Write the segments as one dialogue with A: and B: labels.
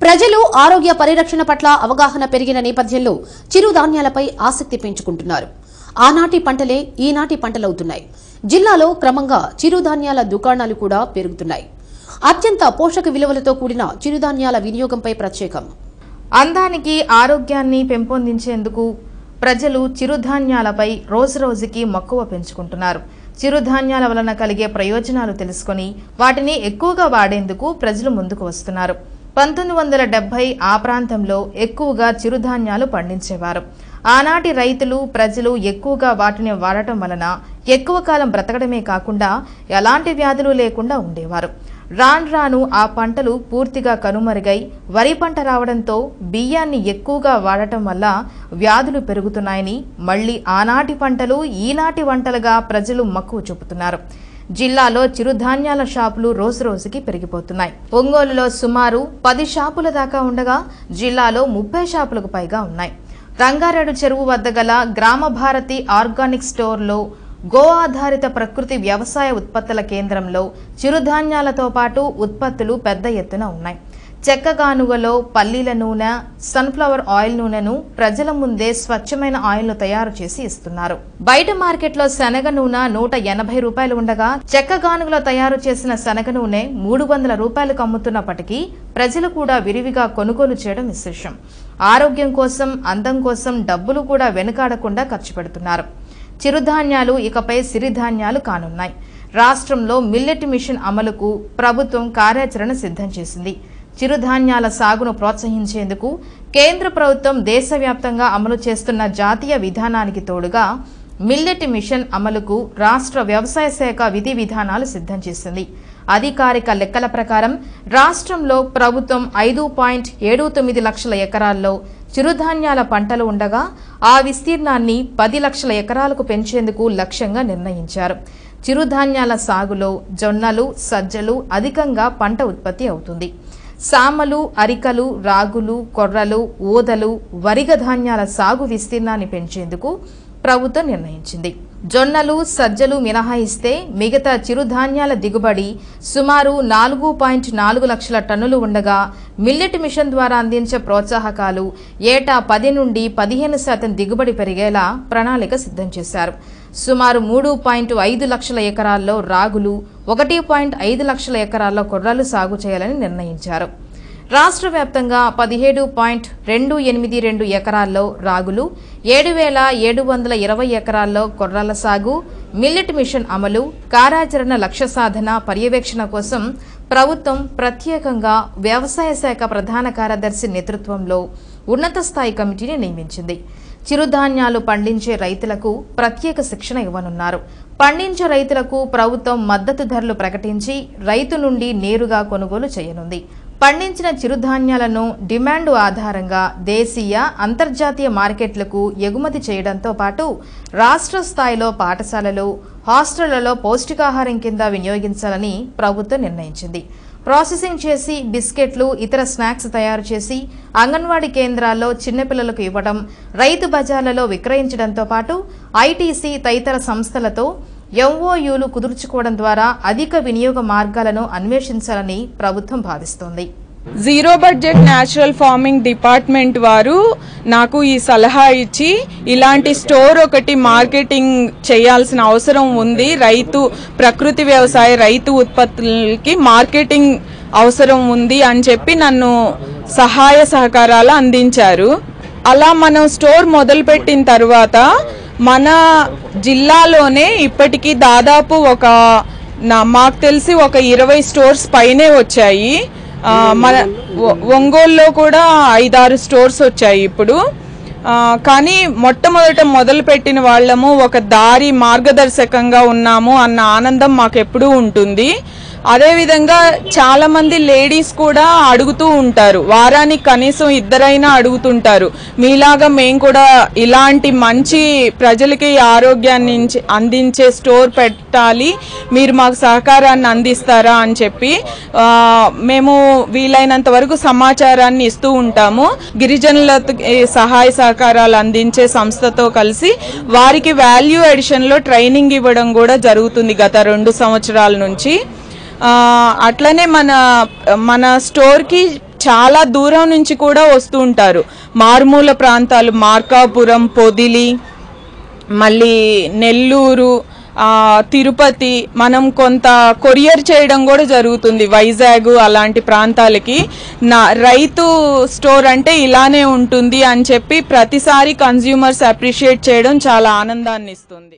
A: ప్రజలు ఆరోగ్య పరిరక్షణ పట్ల అవగాహన పెరిగిన నేపథ్యంలో చిరుధాన్యాలపై ఆసక్తి పెంచుకుంటున్నారు. ఆనాటి పంటలే ఈనాటి పంటలవుతున్నాయి. జిల్లాలో క్రమంగా చిరుధాన్యాల దుకాణాలు కూడా పెరుగుతున్నాయి. అత్యంత పోషక విలువలతో కూడిన చిరుధాన్యాల వినియోగంపై ప్రత్యేకం.
B: అందానికి ఆరోగ్యాన్ని పెంపొందించేందుకు ప్రజలు చిరుధాన్యాలపై రోజురోజుకి మక్కువ పెంచుకుంటున్నారు. చిరుధాన్యాల వలన కలిగే ప్రయోజనాలు తెలుసుకొని వాటిని ఎక్కువగా వాడేందుకు ప్రజలు ముందుకు వస్తున్నారు. పంతొమ్మిది వందల డెబ్బై ఆ ప్రాంతంలో ఎక్కువగా చిరుధాన్యాలు పండించేవారు. ఆనాటి రైతులు ప్రజలు ఎక్కువగా వాటిని వాడటం వలన ఎక్కువ కాలం బ్రతకడమే కాకుండా ఎలాంటి వ్యాధులు లేకుండా ఉండేవారు. రాను రాను ఆ పంటలు పూర్తిగా కనుమరుగై వరి పంట రావడంతో బియ్యాన్ని ఎక్కువగా వాడటం వల్ల వ్యాధులు పెరుగుతున్నాయని మళ్ళీ ఆనాటి పంటలు ఈనాటి వంటలుగా ప్రజలు మక్కువ చూపుతున్నారు. జిల్లాలో చిరుధాన్యాల షాపులు రోజురోజుకి పెరిగిపోతున్నాయి. ఒంగోలులో సుమారు పది షాపుల దాకా ఉండగా జిల్లాలో ముప్పై షాపులకు పైగా ఉన్నాయి. రంగారెడ్డి చెరువు వద్ద గల గ్రామ భారతి ఆర్గానిక్ స్టోర్లో గో ఆధారిత ప్రకృతి వ్యవసాయ ఉత్పత్తుల కేంద్రంలో చిరుధాన్యాలతో పాటు ఉత్పత్తులు పెద్ద ఎత్తున ఉన్నాయి. చెక్కగానుగలో పల్లీల నూనె సన్ఫ్లవర్ ఆయిల్ నూనెను ప్రజల ముందే స్వచ్ఛమైన ఆయిల్ను తయారు చేసి ఇస్తున్నారు. బయట మార్కెట్లో శనగ నూనె నూట ఎనభై రూపాయలు ఉండగా చెక్కగానుగలో తయారు చేసిన శనగ నూనె మూడు వందల రూపాయలకు అమ్ముతున్నప్పటికీ ప్రజలు కూడా విరివిగా కొనుగోలు చేయడం విశేషం. ఆరోగ్యం కోసం అందం కోసం డబ్బులు కూడా వెనుకాడకుండా ఖర్చు పెడుతున్నారు. చిరుధాన్యాలు ఇకపై సిరిధాన్యాలు కానున్నాయి. రాష్ట్రంలో మిల్లెట్ మిషన్ అమలుకు ప్రభుత్వం కార్యాచరణ సిద్ధం చేసింది. చిరుధాన్యాల సాగును ప్రోత్సహించేందుకు కేంద్ర ప్రభుత్వం దేశవ్యాప్తంగా అమలు చేస్తున్న జాతీయ విధానానికి తోడుగా మిల్లెట్ మిషన్ అమలుకు రాష్ట్ర వ్యవసాయ శాఖ విధి విధానాలు సిద్ధం చేసింది. అధికారిక లెక్కల ప్రకారం రాష్ట్రంలో ప్రభుత్వం ఐదు పాయింట్ ఏడు తొమ్మిది లక్షల ఎకరాల్లో చిరుధాన్యాల పంటలు ఉండగా ఆ విస్తీర్ణాన్ని పది లక్షల ఎకరాలకు పెంచేందుకు లక్ష్యంగా నిర్ణయించారు. చిరుధాన్యాల సాగులో జొన్నలు సజ్జలు అధికంగా పంట ఉత్పత్తి అవుతుంది. సామలు అరికలు రాగులు కొర్రలు ఊదలు వరిగ ధాన్యాల సాగు విస్తీర్ణాన్ని పెంచేందుకు ప్రభుత్వం నిర్ణయించింది. జొన్నలు సజ్జలు మినహాయిస్తే మిగతా చిరుధాన్యాల దిగుబడి సుమారు నాలుగు పాయింట్ నాలుగు లక్షల టన్నులు ఉండగా మిల్లెట్ మిషన్ ద్వారా అందించే ప్రోత్సాహకాలు ఏటా పది నుండి పదిహేను శాతం దిగుబడి పెరిగేలా ప్రణాళిక సిద్ధం చేశారు. సుమారు మూడు పాయింట్ ఐదు లక్షల ఎకరాల్లో రాగులు ఒకటి పాయింట్ ఐదు లక్షల ఎకరాల్లో కొర్రలు సాగు చేయాలని నిర్ణయించారు. రాష్ట్ర వ్యాప్తంగా పదిహేడు పాయింట్ రెండు ఎనిమిది రెండు ఎకరాల్లో రాగులు ఏడు వేల ఏడు వందల ఇరవై ఎకరాల్లో కొర్రల సాగు మిల్లెట్ మిషన్ అమలు కార్యాచరణ లక్ష్య సాధన పర్యవేక్షణ కోసం ప్రభుత్వం ప్రత్యేకంగా వ్యవసాయ శాఖ ప్రధాన కార్యదర్శి నేతృత్వంలో ఉన్నత స్థాయి కమిటీని నియమించింది. చిరుధాన్యాలు పండించే రైతులకు ప్రత్యేక శిక్షణ ఇవ్వనున్నారు. పండించే రైతులకు ప్రభుత్వం మద్దతు ధరలు ప్రకటించి రైతు నుండి నేరుగా కొనుగోలు చేయనుంది. పండించిన చిరుధాన్యాలను డిమాండ్ ఆధారంగా దేశీయ అంతర్జాతీయ మార్కెట్లకు ఎగుమతి చేయడంతో పాటు రాష్ట్ర స్థాయిలో పాఠశాలలు హాస్టళ్ళలో పౌష్టికాహారం కింద వినియోగించాలని ప్రభుత్వం నిర్ణయించింది. ప్రాసెసింగ్ చేసి బిస్కెట్లు ఇతర స్నాక్స్ తయారు చేసి అంగన్వాడీ కేంద్రాల్లో చిన్నపిల్లలకు ఇవ్వడం రైతు బజార్లలో విక్రయించడంతో పాటు ఐటీసీ తదితర సంస్థలతో ఎంఓయూలు కుదుర్చుకోవడం ద్వారా అధిక వినియోగ మార్గాలను అన్వేషించాలని ప్రభుత్వం భావిస్తోంది.
C: Zero budget natural farming department వారు నాకు ఈ సలహా ఇచ్చి ఇలాంటి స్టోర్ ఒకటి మార్కెటింగ్ చేయాల్సిన అవసరం ఉంది. రైతు ప్రకృతి వ్యవసాయ రైతు ఉత్పత్తులకి మార్కెటింగ్ అవసరం ఉంది అని చెప్పి నన్ను సహాయ సహకారాలు అందించారు. అలా మనం స్టోర్ మొదలుపెట్టిన తర్వాత మన జిల్లాలోనే ఇప్పటికీ దాదాపు ఒక నా మాకు తెలిసి ఒక ఇరవై స్టోర్స్ పైనే వచ్చాయి. మన ఒ- ఒంగోలులో కూడా ఐదారు స్టోర్స్ వచ్చాయి ఇప్పుడు. కానీ మొట్టమొదట మొదలు పెట్టిన వాళ్ళము ఒక దారి మార్గదర్శకంగా ఉన్నాము అన్న ఆనందం మాకు ఎప్పుడూ ఉంటుంది. అదేవిధంగా చాలామంది లేడీస్ కూడా అడుగుతూ ఉంటారు. వారానికి కనీసం ఇద్దరైనా అడుగుతుంటారు. మీలాగా మేము కూడా ఇలాంటి మంచి ప్రజలకి ఆరోగ్యాన్ని అందించే స్టోర్ పెట్టాలి. మీరు మాకు సహకారాన్ని అందిస్తారా అని చెప్పి మేము వీలైనంత వరకు సమాచారాన్ని ఇస్తూ ఉంటాము. గిరిజనుల సహాయ సహకారాలు అందించే సంస్థతో కలిసి వారికి వాల్యూ ఎడిషన్లో ట్రైనింగ్ ఇవ్వడం కూడా జరుగుతుంది గత రెండు సంవత్సరాల నుంచి. అట్లనే మన మన స్టోర్కి చాలా దూరం నుంచి కూడా వస్తూ ఉంటారు. మారుమూల ప్రాంతాలు మార్కాపురం పొదిలి మళ్ళీ నెల్లూరు తిరుపతి మనం కొంత కొరియర్ చేయడం కూడా జరుగుతుంది. వైజాగ్ అలాంటి ప్రాంతాలకి. నా రైతు స్టోర్ అంటే ఇలానే ఉంటుంది అని చెప్పి ప్రతిసారి కన్జ్యూమర్స్ అప్రిషియేట్ చేయడం చాలా ఆనందాన్ని ఇస్తుంది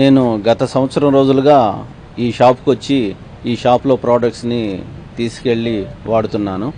D: నేను గత సంవత్సరం రోజులుగా ఈ షాప్కి వచ్చి ఈ షాప్లో ప్రోడక్ట్స్ని తీసుకెళ్ళి వాడుతున్నాను.